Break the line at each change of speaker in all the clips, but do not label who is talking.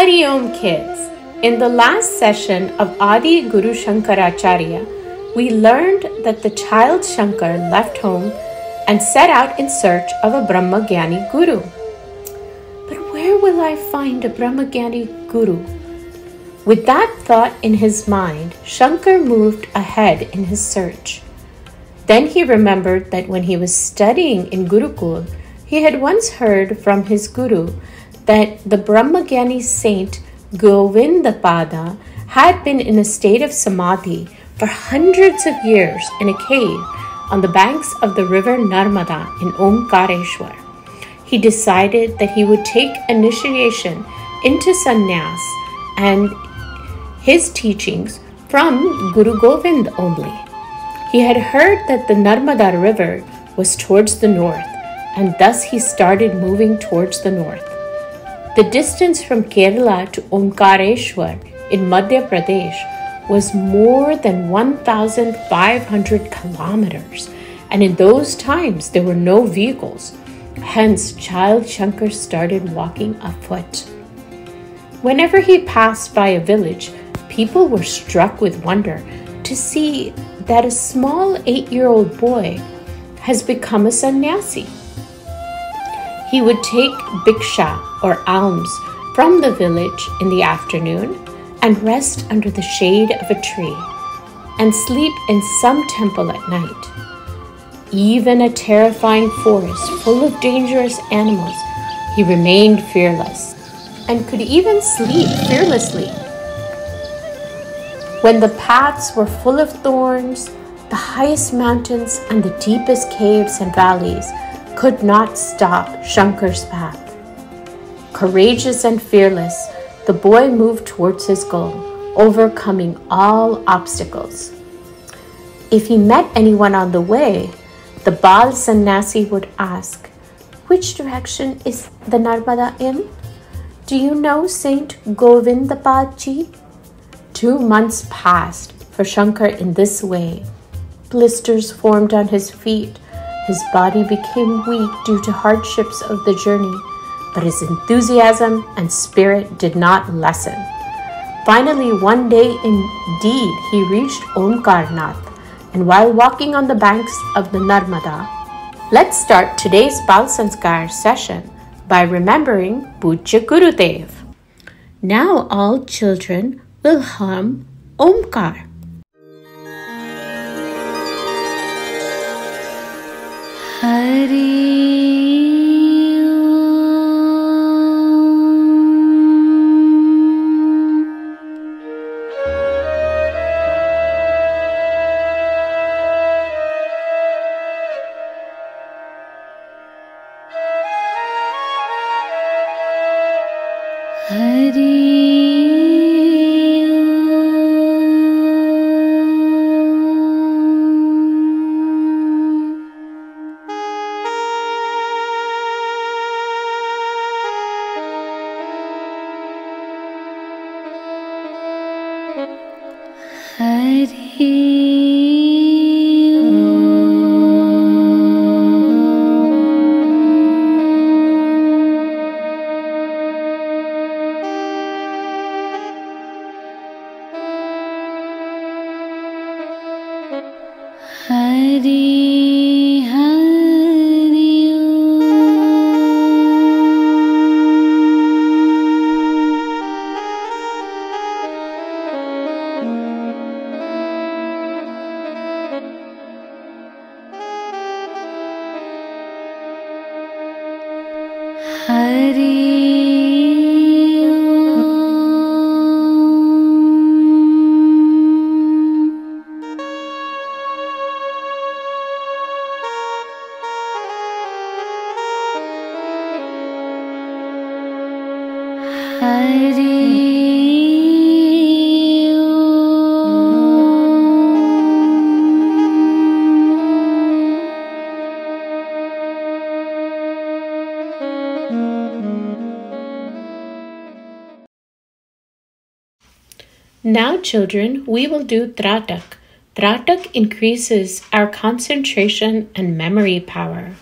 Hari Om kids. In the last session of Adi Guru Shankaracharya, we learned that the child Shankar left home and set out in search of a Brahmagyani Guru. But where will I find a Brahmagyani Guru? With that thought in his mind, Shankar moved ahead in his search. Then he remembered that when he was studying in Gurukul, he had once heard from his guru that the Brahmagyani saint Govindapada had been in a state of samadhi for hundreds of years in a cave on the banks of the river Narmada in Omkareshwar. He decided that he would take initiation into sannyas and his teachings from Guru Govind only. He had heard that the Narmada River was towards the north, and thus he started moving towards the north. The distance from Kerala to Omkareshwar in Madhya Pradesh was more than 1,500 kilometers, and in those times there were no vehicles. Hence, child Shankar started walking afoot. Whenever he passed by a village, people were struck with wonder to see that a small eight year old boy has become a sannyasi. He would take bhiksha or alms from the village in the afternoon and rest under the shade of a tree and sleep in some temple at night. Even a terrifying forest full of dangerous animals, he remained fearless and could even sleep fearlessly. When the paths were full of thorns, the highest mountains and the deepest caves and valleys could not stop Shankar's path. Courageous and fearless, the boy moved towards his goal, overcoming all obstacles. If he met anyone on the way, the Bal Sannyasi would ask, Which direction is the Narmada in? Do you know Saint Govindapadji? Two months passed for Shankar in this way. Blisters formed on his feet his body became weak due to hardships of the journey, but his enthusiasm and spirit did not lessen. Finally, one day indeed, he reached Omkarnath, and while walking on the banks of the Narmada, let's start today's Bal Sanskar session by remembering Pujya Gurudev. Now, all children will hum Omkar. Hari I'd Hari. Now, children, we will do Tratak. Tratak increases our concentration and memory power.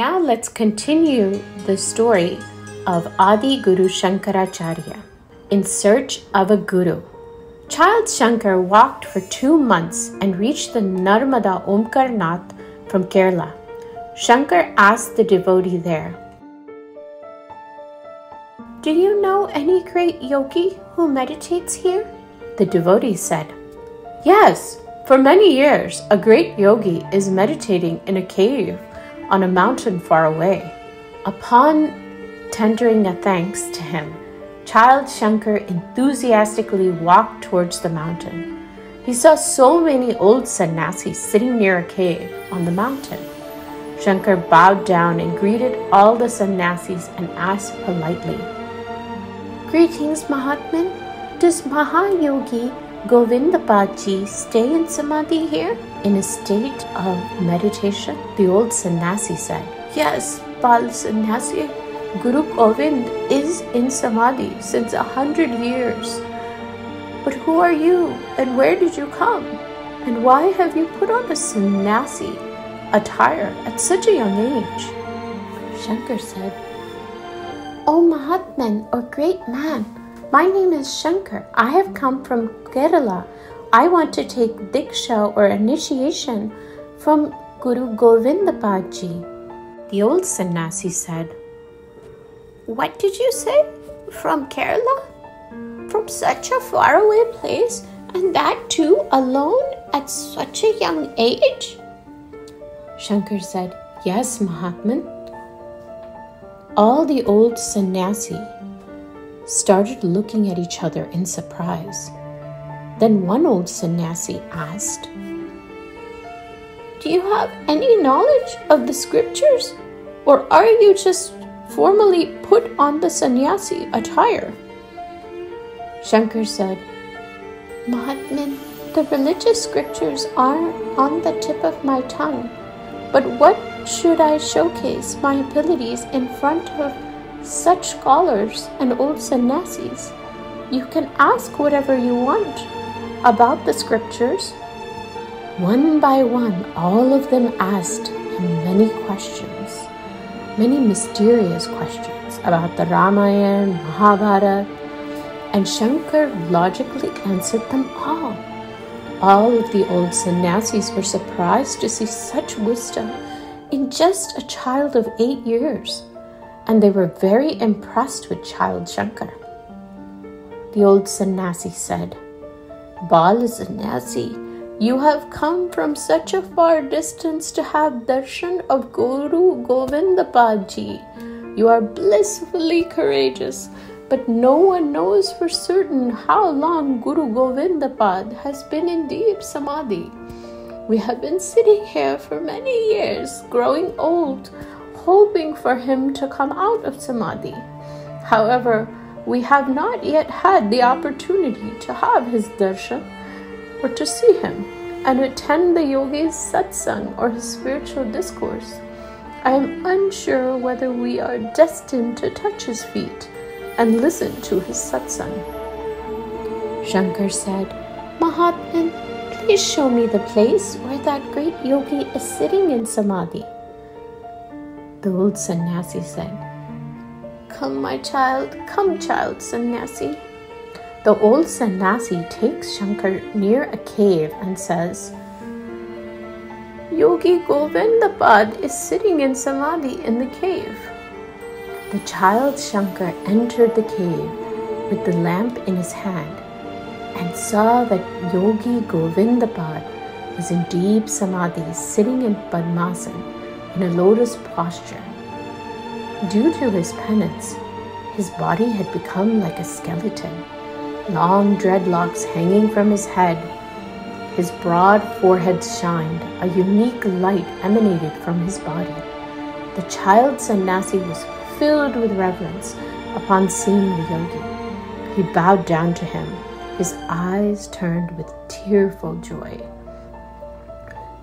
Now let's continue the story of Adi Guru Shankaracharya in search of a guru. Child Shankar walked for two months and reached the Narmada Omkarnath from Kerala. Shankar asked the devotee there, Do you know any great yogi who meditates here? The devotee said, Yes, for many years a great yogi is meditating in a cave on a mountain far away. Upon tendering a thanks to him, Child Shankar enthusiastically walked towards the mountain. He saw so many old sannyasis sitting near a cave on the mountain. Shankar bowed down and greeted all the sannyasis and asked politely, Greetings, Mahatman. Does Mahayogi Govindapadji stay in Samadhi here in a state of meditation? The old sannyasi said, Yes, Bal Sannyasi. Guru Govind is in Samadhi since a hundred years. But who are you and where did you come? And why have you put on a sannyasi attire at such a young age? Shankar said, O Mahatman or great man, my name is Shankar. I have come from Kerala. I want to take Diksha or initiation from Guru Govindapadji. The old sannyasi said, What did you say? From Kerala? From such a faraway place, and that too alone at such a young age? Shankar said, Yes, Mahatman. All the old sannyasi started looking at each other in surprise. Then one old sannyasi asked, Do you have any knowledge of the scriptures? Or are you just formally put on the sannyasi attire? Shankar said, Mahatman, the religious scriptures are on the tip of my tongue, but what should I showcase my abilities in front of such scholars and old sannyasis. You can ask whatever you want about the scriptures. One by one, all of them asked him many questions, many mysterious questions about the Ramayana, Mahabharata, and Shankar logically answered them all. All of the old sannyasis were surprised to see such wisdom in just a child of eight years and they were very impressed with child Shankar. The old sannyasi said, Bal sannyasi, you have come from such a far distance to have darshan of Guru Govindapadji. You are blissfully courageous, but no one knows for certain how long Guru Govindapad has been in deep samadhi. We have been sitting here for many years, growing old, hoping for him to come out of Samadhi. However, we have not yet had the opportunity to have his darshan or to see him and attend the yogi's satsang or his spiritual discourse. I am unsure whether we are destined to touch his feet and listen to his satsang. Shankar said, Mahatman, please show me the place where that great yogi is sitting in samadhi. The old sannyasi said, Come, my child, come, child sannyasi. The old sannyasi takes Shankar near a cave and says, Yogi Govindapad is sitting in samadhi in the cave. The child Shankar entered the cave with the lamp in his hand and saw that Yogi Govindapad was in deep samadhi sitting in Padmasana in a lotus posture. Due to his penance, his body had become like a skeleton, long dreadlocks hanging from his head. His broad forehead shined, a unique light emanated from his body. The child sannyasi was filled with reverence upon seeing the yogi. He bowed down to him, his eyes turned with tearful joy.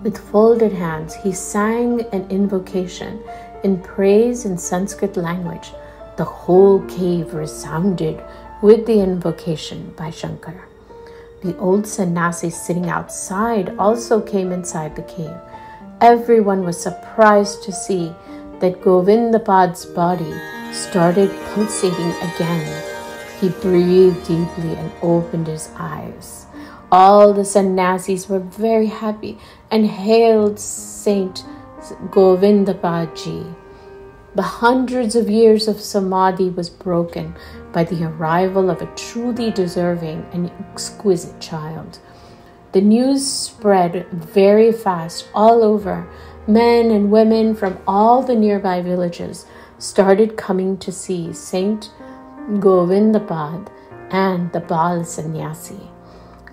With folded hands, he sang an invocation in praise in Sanskrit language. The whole cave resounded with the invocation by Shankar. The old sannyasi sitting outside also came inside the cave. Everyone was surprised to see that Govindapad's body started pulsating again. He breathed deeply and opened his eyes. All the sannyasis were very happy and hailed Saint Govindapadji. The hundreds of years of samadhi was broken by the arrival of a truly deserving and exquisite child. The news spread very fast all over. Men and women from all the nearby villages started coming to see Saint Govindapad and the Bal Sannyasi.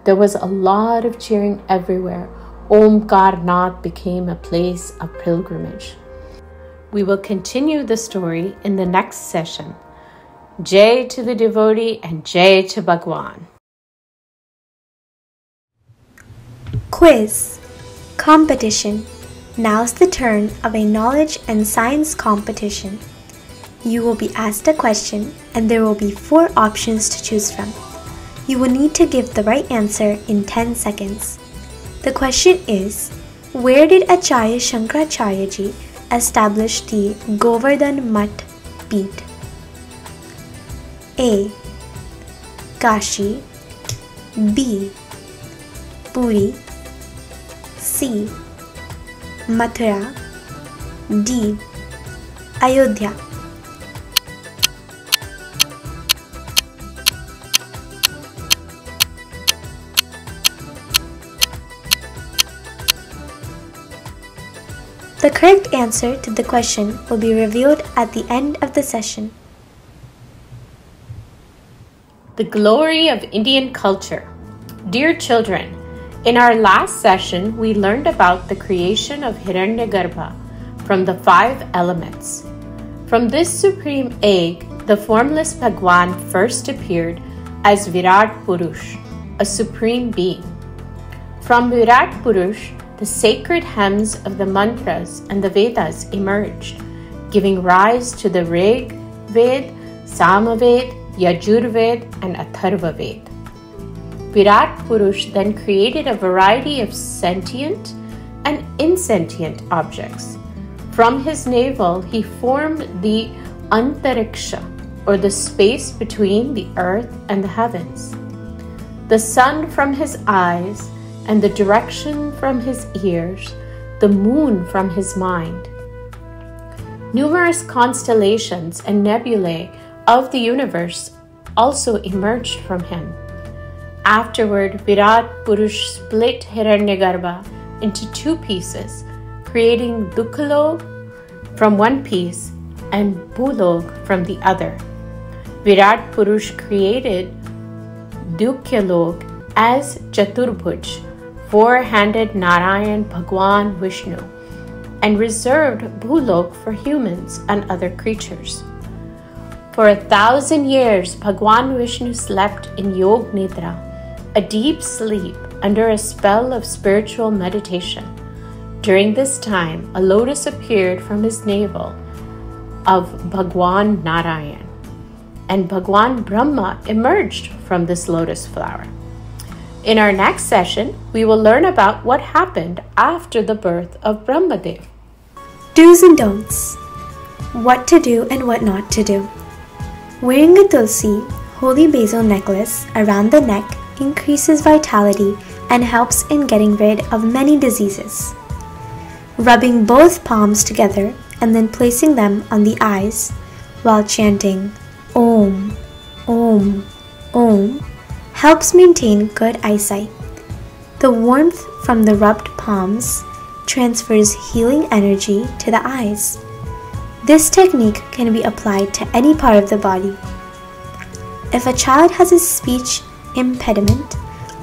There was a lot of cheering everywhere. Omkar Nath became a place of pilgrimage. We will continue the story in the next session. Jai to the devotee and Jai to Bhagwan.
Quiz Competition. Now's the turn of a knowledge and science competition. You will be asked a question and there will be four options to choose from. You will need to give the right answer in 10 seconds. The question is Where did Acharya Shankaracharya ji establish the Govardhan Mutt Peeth? A. Kashi B. Puri C. Mathura D. Ayodhya The correct answer to the question will be revealed at the end of the session.
The glory of Indian culture. Dear children, in our last session, we learned about the creation of Hiranyagarbha from the five elements. From this supreme egg, the formless Bhagwan first appeared as Virat Purush, a supreme being. From Virat Purush, the sacred hymns of the mantras and the Vedas emerged, giving rise to the Rig Ved, Samaved, Yajurved, and Atharva Ved. Virat Purush then created a variety of sentient and insentient objects. From his navel, he formed the Antariksha, or the space between the earth and the heavens. The sun from his eyes and the direction from his ears, the moon from his mind. Numerous constellations and nebulae of the universe also emerged from him. Afterward, Virat Purush split Hiranyagarbha into two pieces, creating Dukhalok from one piece and Bhulok from the other. Virat Purush created Dukyalok as Chaturbhuj, four handed Narayan Bhagwan Vishnu, and reserved Bhulok for humans and other creatures. For a thousand years, Bhagwan Vishnu slept in Yog Nidra, a deep sleep under a spell of spiritual meditation. During this time, a lotus appeared from his navel of Bhagwan Narayan, and Bhagwan Brahma emerged from this lotus flower. In our next session, we will learn about what happened after the birth of Brahmadev.
Do's and don'ts. What to do and what not to do. Wearing a tulsi, holy basil necklace around the neck increases vitality and helps in getting rid of many diseases. Rubbing both palms together and then placing them on the eyes while chanting Om, Om, Om helps maintain good eyesight. The warmth from the rubbed palms transfers healing energy to the eyes. This technique can be applied to any part of the body. If a child has a speech impediment,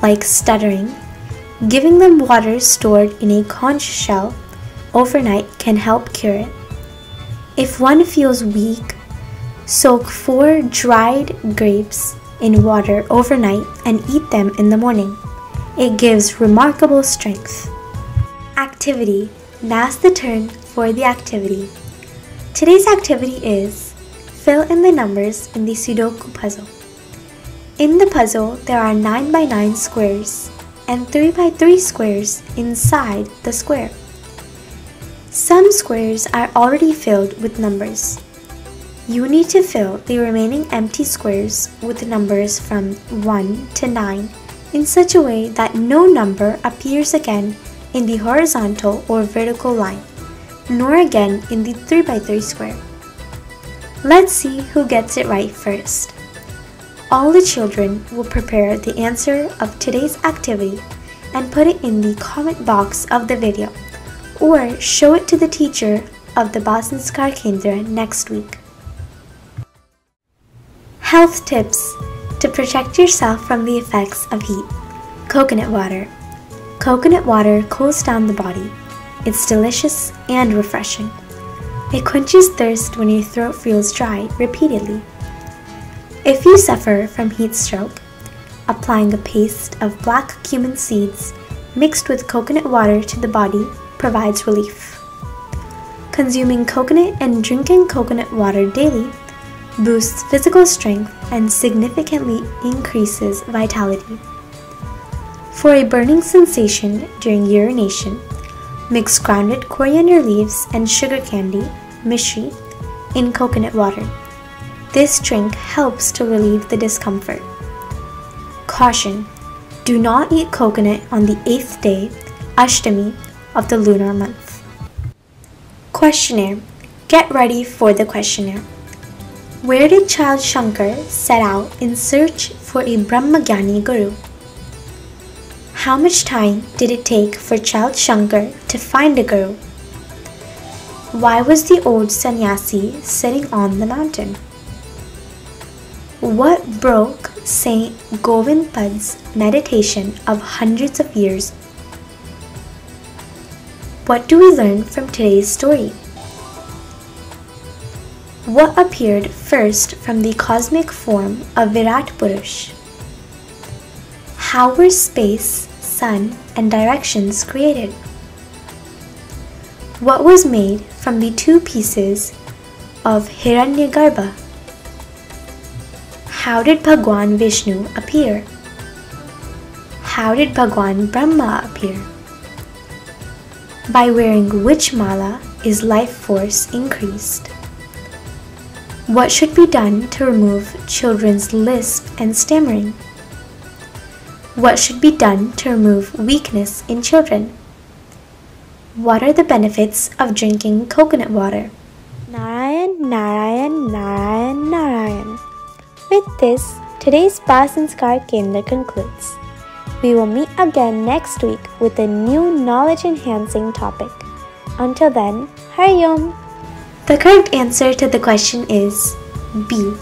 like stuttering, giving them water stored in a conch shell overnight can help cure it. If one feels weak, soak four dried grapes in water overnight and eat them in the morning. It gives remarkable strength. Activity. Now's the turn for the activity. Today's activity is fill in the numbers in the Sudoku puzzle. In the puzzle, there are 9 by 9 squares and 3 by 3 squares inside the square. Some squares are already filled with numbers. You need to fill the remaining empty squares with numbers from 1 to 9 in such a way that no number appears again in the horizontal or vertical line, nor again in the 3x3 square. Let's see who gets it right first. All the children will prepare the answer of today's activity and put it in the comment box of the video or show it to the teacher of the Bal Sanskar Kendra next week. Health tips to protect yourself from the effects of heat. Coconut water. Coconut water cools down the body. It's delicious and refreshing. It quenches thirst when your throat feels dry repeatedly. If you suffer from heat stroke, applying a paste of black cumin seeds mixed with coconut water to the body provides relief. Consuming coconut and drinking coconut water daily boosts physical strength and significantly increases vitality. For a burning sensation during urination, mix grounded coriander leaves and sugar candy, mishri, in coconut water. This drink helps to relieve the discomfort. Caution Do not eat coconut on the eighth day, Ashtami, of the lunar month. Questionnaire Get ready for the questionnaire. Where did child Shankar set out in search for a Brahmagyani guru? How much time did it take for child Shankar to find a guru? Why was the old sannyasi sitting on the mountain? What broke Saint Govind Pad's meditation of hundreds of years what do we learn from today's story? What appeared first from the cosmic form of Virat Purush? How were space, sun, and directions created? What was made from the two pieces of Hiranyagarbha? How did Bhagwan Vishnu appear? How did Bhagwan Brahma appear? By wearing which mala is life force increased? What should be done to remove children's lisp and stammering? What should be done to remove weakness in children? What are the benefits of drinking coconut water?
Narayan, Narayan, Narayan, Narayan. With this, today's Bal Sanskar Kendra concludes. We will meet again next week with a new knowledge enhancing topic. Until then, Hari Om!
The correct answer to the question is B.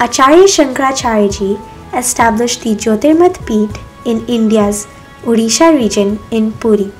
Acharya Shankaracharya established the Jyotirmat Peeth in India's Odisha region in Puri.